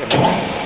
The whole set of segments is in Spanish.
Thank you.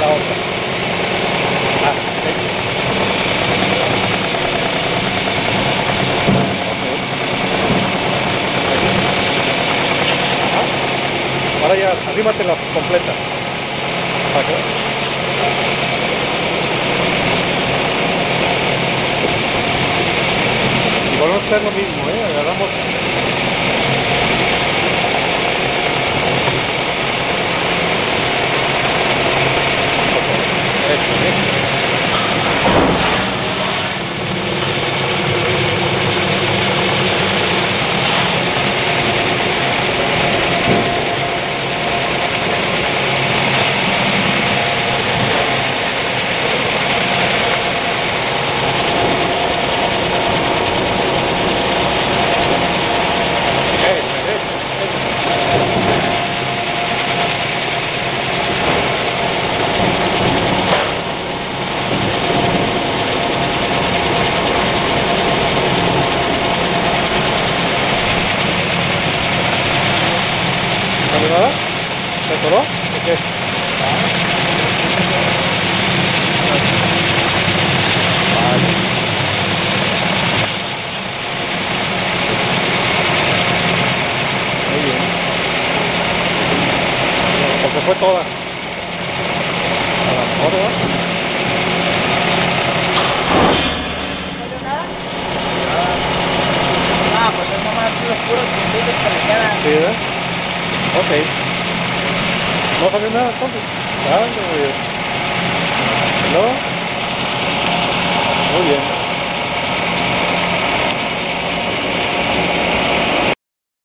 La otra. Ah. Ahora ya, arrímatela completa. ¿Para qué? Y volvemos a hacer lo mismo, ¿eh? Agarramos ¿Sale nada? ¿Se atoró? ¿O qué? Vale. Muy bien. Se fue toda. A mejor, ¿verdad? ¿No nada? Ah, pues es nomás